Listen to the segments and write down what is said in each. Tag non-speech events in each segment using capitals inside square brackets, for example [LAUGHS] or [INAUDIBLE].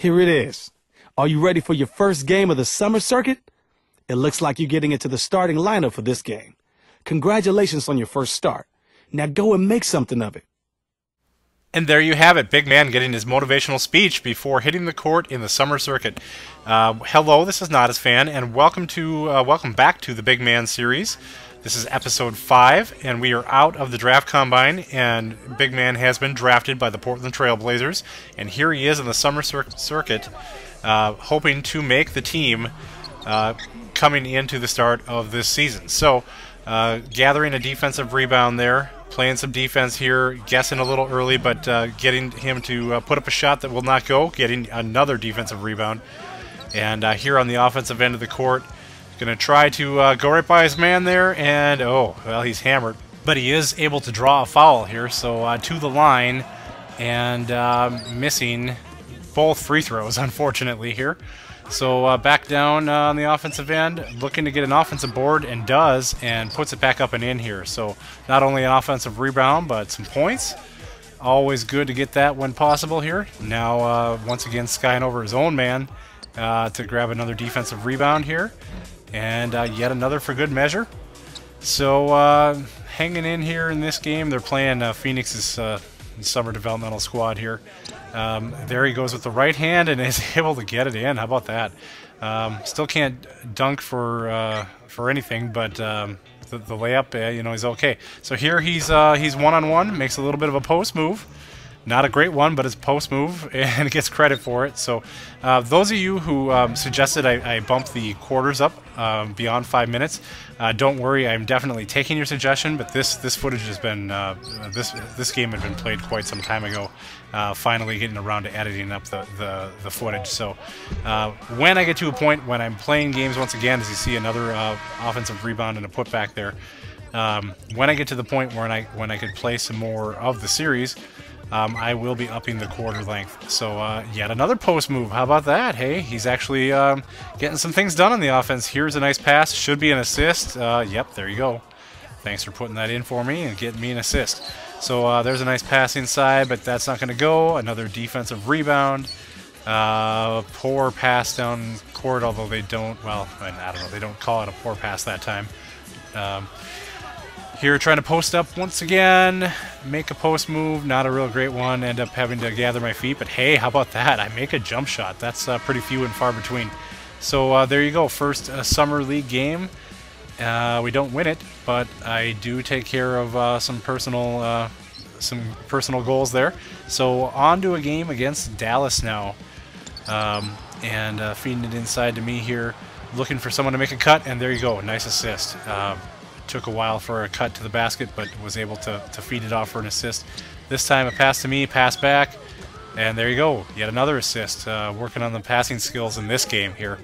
Here it is. Are you ready for your first game of the summer circuit? It looks like you're getting into the starting lineup for this game. Congratulations on your first start. Now go and make something of it. And there you have it, Bigg Mann getting his motivational speech before hitting the court in the summer circuit. Uh, hello, this is Nadasfan, and welcome to uh, welcome back to the Bigg Mann series. This is episode five, and we are out of the draft combine, and Bigg Mann has been drafted by the Portland Trailblazers, and here he is in the summer cir circuit, uh, hoping to make the team uh, coming into the start of this season. So, uh, gathering a defensive rebound there, playing some defense here, guessing a little early, but uh, getting him to uh, put up a shot that will not go, getting another defensive rebound. And uh, here on the offensive end of the court, to try to uh, go right by his man there, and oh, well, he's hammered. But he is able to draw a foul here, so uh, to the line, and um, missing both free throws, [LAUGHS] unfortunately, here. So uh, back down uh, on the offensive end, looking to get an offensive board, and does, and puts it back up and in here. So not only an offensive rebound, but some points. Always good to get that when possible here. Now, uh, once again, skying over his own man uh, to grab another defensive rebound here. And uh, yet another for good measure. So uh, hanging in here in this game, they're playing Phoenix's summer developmental squad here. Um, there he goes with the right hand and [LAUGHS] is able to get it in. How about that? Um, still can't dunk for uh, for anything, but um, the, the, layup, uh, you know, he's okay. So here he's uh, he's one on one, makes a little bit of a post move. Not a great one, but it's post move [LAUGHS] and it gets credit for it. So, uh, those of you who um, suggested I, I, bump the quarters up um, beyond five minutes, uh, don't worry. I'm definitely taking your suggestion. But this this footage has been uh, this this game had been played quite some time ago. Uh, finally, getting around to editing up the the, the footage. So, uh, when I get to a point when I'm playing games once again, as you see another uh, offensive rebound and a putback there. Um, when I get to the point where I when I could play some more of the series, um, I will be upping the quarter length. So uh, yet another post move. How about that? Hey, he's actually um, getting some things done on the offense. Here's a nice pass. Should be an assist. Uh, yep, there you go. Thanks for putting that in for me and getting me an assist. So uh, there's a nice pass inside, but that's not going to go. Another defensive rebound. Uh, poor pass down court, although they don't, well, I don't know, they don't call it a poor pass that time. Um, here trying to post up once again, make a post move, not a real great one, end up having to gather my feet, but hey, how about that? I make a jump shot. That's uh, pretty few and far between. So uh, there you go, first uh, Summer League game. Uh, we don't win it, but I do take care of uh, some personal uh, some personal goals there. So on to a game against Dallas now. Um, and feeding it inside to me here, looking for someone to make a cut, and there you go, nice assist. Um, took a while for a cut to the basket, but was able to, to feed it off for an assist. This time a pass to me, pass back, and there you go. Yet another assist. Uh, working on the passing skills in this game here.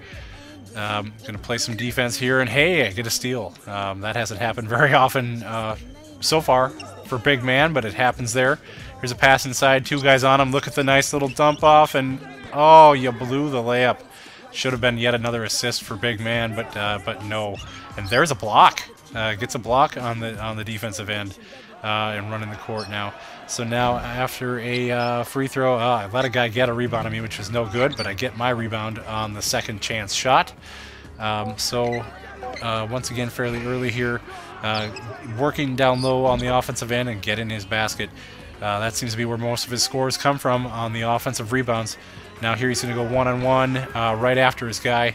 Um, going to play some defense here, and hey, I get a steal. Um, that hasn't happened [LAUGHS] very often uh, so far for Bigg Mann, but it happens there. Here's a pass inside, two guys on him. Look at the nice little dump off, and oh, you blew the layup. Should have been yet another assist for Bigg Mann, but uh, but no. And there's a block. Uh, gets a block on the on the defensive end uh, and running the court now. So now after a uh, free throw, uh, I let a guy get a rebound on me, which was no good, but I get my rebound on the second chance shot. Um, so uh, once again, fairly early here, uh, working down low on the offensive end and getting his basket. that seems to be where most of his scores come from on the offensive rebounds. Now here he's going to go one-on-one -on -one, right after his guy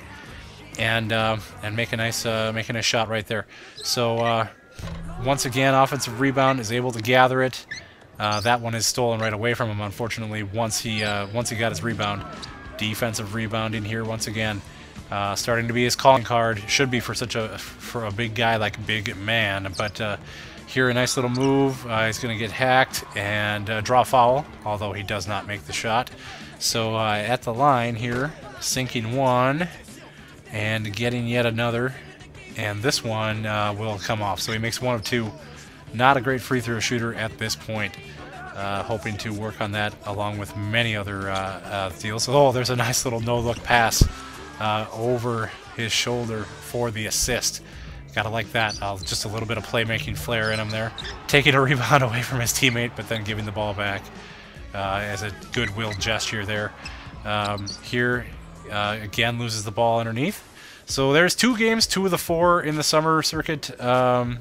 and uh, and make a nice uh, making a shot right there. So uh, once again, offensive rebound is able to gather it. Uh, that one is stolen right away from him, unfortunately. Once he uh, once he got his rebound, defensive rebound in here once again, uh, starting to be his calling card. Should be for such a for a big guy like Bigg Mann, but. here, a nice little move. he's going to get hacked and draw foul, although he does not make the shot. So at the line here, sinking one, and getting yet another. And this one uh, will come off. So he makes one of two. Not a great free throw shooter at this point. Uh, hoping to work on that along with many other uh, uh deals. Oh, there's a nice little no-look pass uh, over his shoulder for the assist. Gotta like that. just a little bit of playmaking flair in him there. Taking a [LAUGHS] rebound away from his teammate, but then giving the ball back uh, as a goodwill gesture there. Um, here, uh, again, loses the ball underneath. So there's two games, two of the four in the summer circuit um,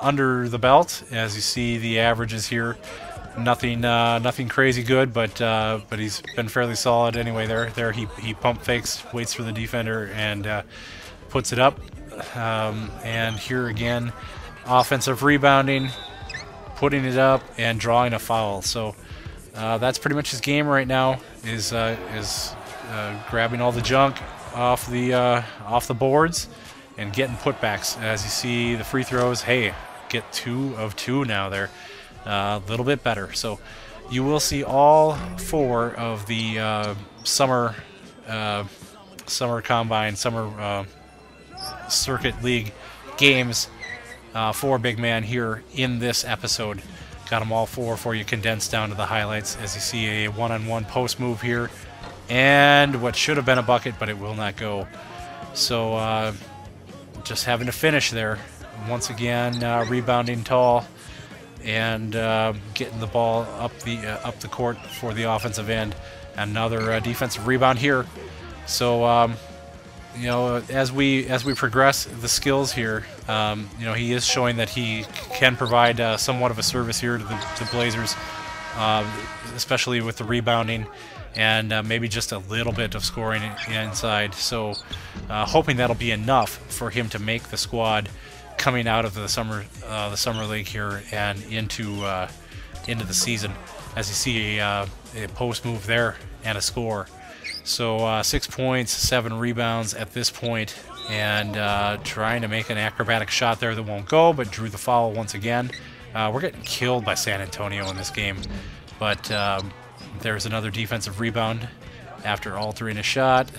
under the belt. As you see, the averages here, nothing, uh, nothing crazy good, but uh, but he's been fairly solid anyway. There, there he he pump fakes, waits for the defender, and uh, puts it up. Um, and here again, offensive rebounding, putting it up, and drawing a foul. So uh, that's pretty much his game right now. Is uh, is grabbing all the junk off the uh, off the boards and getting putbacks. As you see the free throws, hey, get two of two now They're A uh, little bit better. So you will see all four of the uh, summer uh, summer combine, summer uh, circuit league games uh, for Bigg Mann here in this episode. Got them all four for you condensed down to the highlights as you see a one-on-one post move here and what should have been a bucket, but it will not go. So uh, just having to finish there. Once again, uh, rebounding tall and uh, getting the ball up the uh, up the court for the offensive end. Another uh, defensive rebound here. So um, you know, as we as we progress the skills here, um, you know, he is showing that he can provide uh, somewhat of a service here to the, to the Blazers, especially with the rebounding and uh, maybe just a little bit of scoring inside. So, uh, hoping that'll be enough for him to make the squad coming out of the summer uh, the summer league here and into uh, into the season. As you see a, uh, a, post move there and a score. So uh, six points, seven rebounds at this point, and trying to make an acrobatic shot there that won't go, but drew the foul once again. We're getting killed by San Antonio in this game, but. Um, there's another defensive rebound after altering a shot.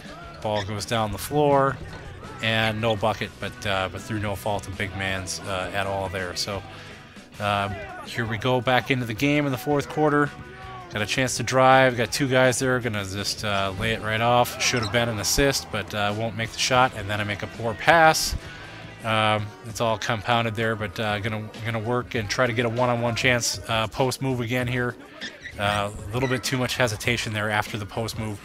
Ball goes down the floor, and no bucket, but uh, but through no fault of Bigg Mann's uh, at all there. So uh, here we go back into the game in the fourth quarter. Got a chance to drive. Got two guys there. Gonna just uh, lay it right off. Should have been an assist, but uh, won't make the shot. And then I make a poor pass. Um, it's all compounded there, but uh, gonna gonna work and try to get a one-on-one -on -one chance. post move again here. A uh, little bit too much hesitation there after the post move,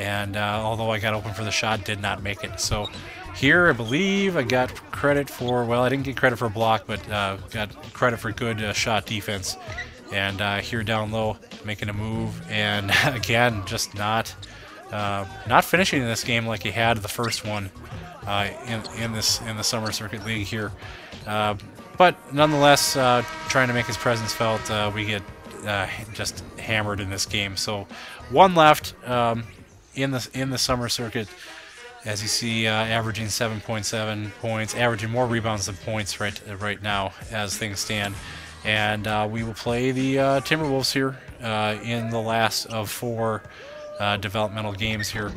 and uh, although I got open for the shot, did not make it. So here, I believe I got credit for, well, I didn't get credit for a block, but uh, got credit for good uh, shot defense. And uh, here down low, making a move, and [LAUGHS] again, just not uh, not finishing in this game like he had the first one in, in this in the Summer Circuit League here. but nonetheless, trying to make his presence felt. we get uh, just hammered in this game. So one left um, in the in the summer circuit, as you see, uh, averaging 7.7 points, averaging more rebounds than points right right now as things stand. And uh, we will play the uh, Timberwolves here uh, in the last of four uh, developmental games here.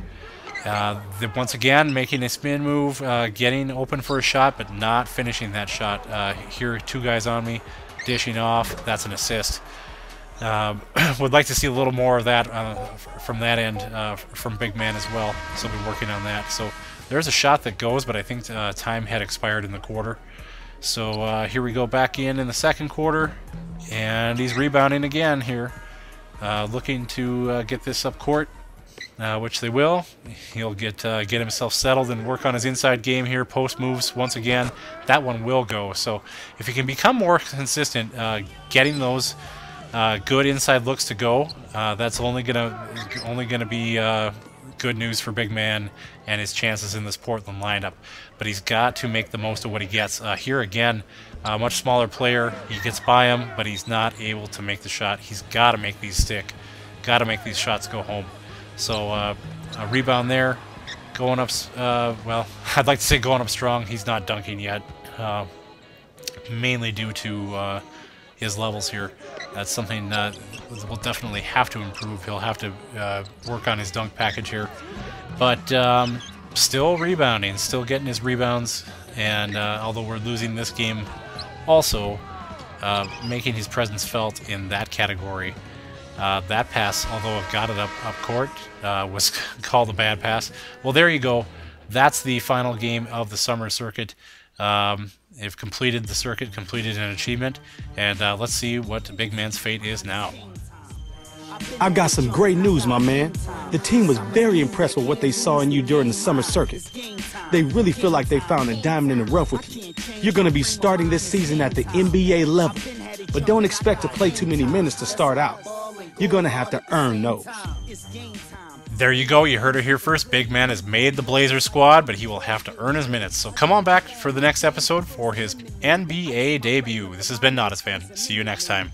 Uh, the, once again, making a spin move, getting open for a shot, but not finishing that shot. here, two guys on me, dishing off. That's an assist. Um, [CLEARS THROAT] would like to see a little more of that uh, from that end uh, from Bigg Mann as well. So we'll be working on that. So there's a shot that goes, but I think uh, time had expired in the quarter. So uh, here we go back in in the second quarter, and he's rebounding again here, uh, looking to uh, get this up court, which they will. He'll get get himself settled and work on his inside game here. Post moves once again. That one will go. So if he can become more consistent, getting those uh, good inside looks to go. Uh, that's only gonna only gonna be uh, good news for Bigg Mann and his chances in this Portland lineup. But he's got to make the most of what he gets. Uh, here again, a much smaller player. He gets by him, but he's not able to make the shot. He's got to make these stick. Got to make these shots go home. So uh, a rebound there, going up. Uh, well, [LAUGHS] I'd like to say going up strong. He's not dunking yet, mainly due to his levels here. That's something that will definitely have to improve. He'll have to uh, work on his dunk package here. But um, still rebounding, still getting his rebounds. And uh, although we're losing this game, also uh, making his presence felt in that category. Uh, that pass, although it got it up, up court, uh, was [LAUGHS] called a bad pass. Well, there you go. That's the final game of the summer circuit. Um, they've completed the circuit, completed an achievement, and uh, let's see what Bigg Mann's fate is now. I've got some great news, my man. The team was very impressed with what they saw in you during the summer circuit. They really feel like they found a diamond in the rough with you. You're going to be starting this season at the NBA level, but don't expect to play too many minutes to start out. You're going to have to earn those. There you go. You heard it here first. Bigg Mann has made the Blazer squad, but he will have to earn his minutes. So come on back for the next episode for his NBA debut. This has been Not Fan. See you next time.